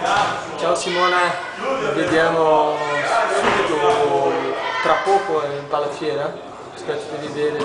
Ciao Simone, vediamo subito tra poco in palazziera. Aspetto di vedere